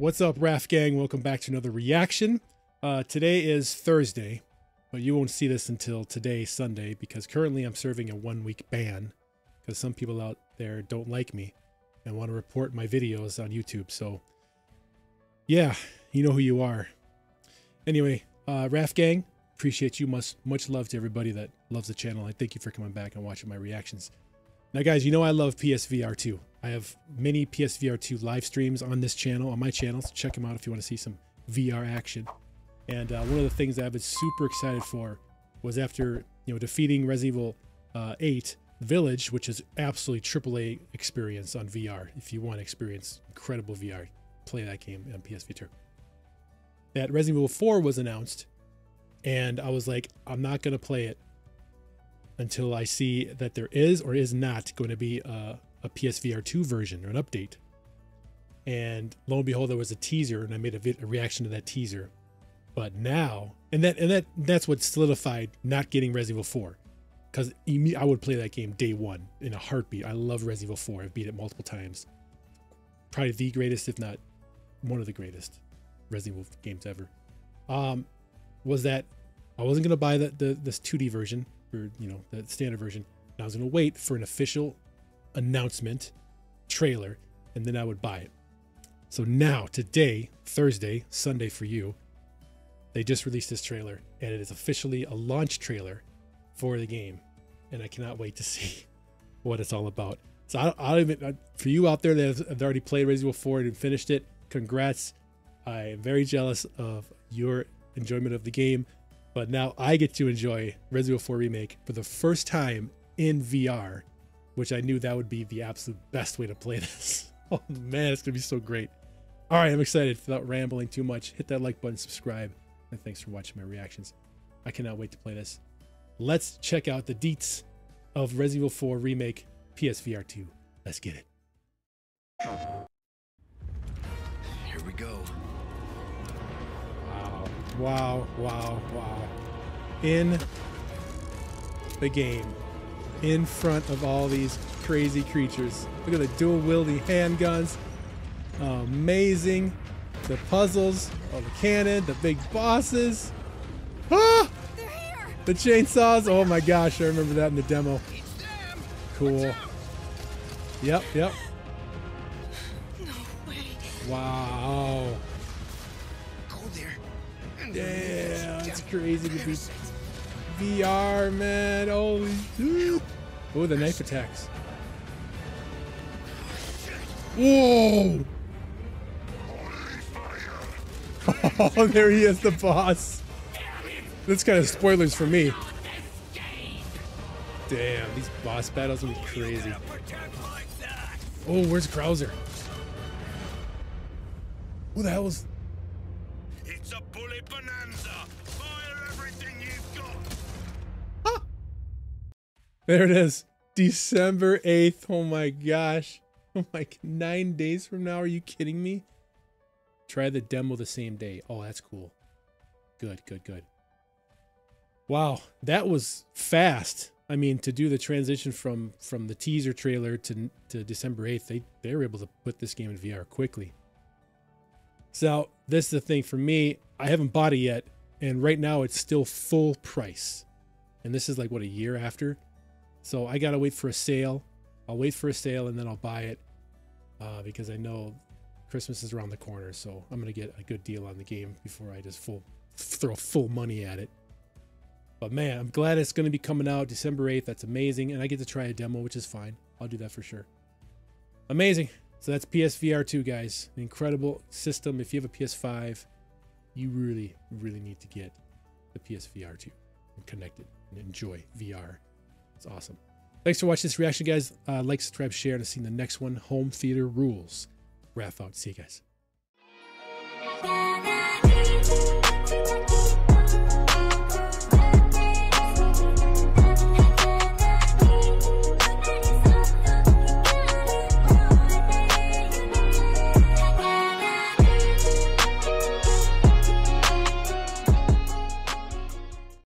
What's up, Raf Gang? Welcome back to another reaction. Uh, today is Thursday, but you won't see this until today, Sunday, because currently I'm serving a one week ban because some people out there don't like me and want to report my videos on YouTube. So, yeah, you know who you are. Anyway, uh, Raf Gang, appreciate you. Much, much love to everybody that loves the channel. I thank you for coming back and watching my reactions. Now, guys, you know I love PSVR 2. I have many PSVR 2 live streams on this channel, on my channel, so check them out if you want to see some VR action. And uh, one of the things that I was super excited for was after you know defeating Resident Evil uh, 8 Village, which is absolutely AAA experience on VR. If you want to experience incredible VR, play that game on PSVR 2. That Resident Evil 4 was announced, and I was like, I'm not going to play it until I see that there is or is not going to be a, a PSVR 2 version or an update. And lo and behold, there was a teaser, and I made a, a reaction to that teaser. But now, and that and that that's what solidified not getting Resident Evil 4, because I would play that game day one in a heartbeat. I love Resident Evil 4. I've beat it multiple times. Probably the greatest, if not one of the greatest Resident Evil games ever. Um, was that I wasn't gonna buy the, the this 2D version or you know the standard version. I was gonna wait for an official announcement trailer, and then I would buy it. So now, today, Thursday, Sunday for you, they just released this trailer, and it is officially a launch trailer for the game, and I cannot wait to see what it's all about. So I, I don't even for you out there that have already played Resident Evil 4 and finished it, congrats. I am very jealous of your enjoyment of the game, but now I get to enjoy Resident Evil 4 Remake for the first time in VR, which I knew that would be the absolute best way to play this. Oh man, it's gonna be so great. All right, I'm excited. Without rambling too much, hit that like button, subscribe, and thanks for watching my reactions. I cannot wait to play this. Let's check out the deets of Resident Evil 4 Remake PSVR 2. Let's get it. Here we go. Wow, wow, wow, wow. In the game, in front of all these crazy creatures. Look at the dual wielding handguns. Amazing. The puzzles, all the cannon, the big bosses. Ah! The chainsaws. Oh my gosh, I remember that in the demo. Cool. Yep, yep. No way. Wow. Go there. Damn, it's crazy to be VR, man. Holy shit. Oh, the knife attacks. Whoa! Oh, there he is, the boss. That's kind of spoilers for me. Damn, these boss battles are crazy. Oh, where's Krauser? Who the hell is... It's a bullet bonanza. Fire everything you've got. There it is. December 8th. Oh my gosh. My, nine days from now. Are you kidding me? Try the demo the same day. Oh, that's cool. Good, good, good. Wow, that was fast. I mean, to do the transition from from the teaser trailer to to December 8th, they they were able to put this game in VR quickly. So, this is the thing for me, I haven't bought it yet, and right now it's still full price. And this is like what a year after. So I gotta wait for a sale. I'll wait for a sale and then I'll buy it uh, because I know Christmas is around the corner. So I'm gonna get a good deal on the game before I just full throw full money at it. But man, I'm glad it's gonna be coming out December 8th. That's amazing, and I get to try a demo, which is fine. I'll do that for sure. Amazing. So that's PSVR 2, guys. An incredible system. If you have a PS5, you really, really need to get the PSVR 2 and connect it and enjoy VR. It's awesome. Thanks for watching this reaction, guys. Uh, like, subscribe, share, and I'll see you in the next one. Home Theater Rules. Raf out. See you guys.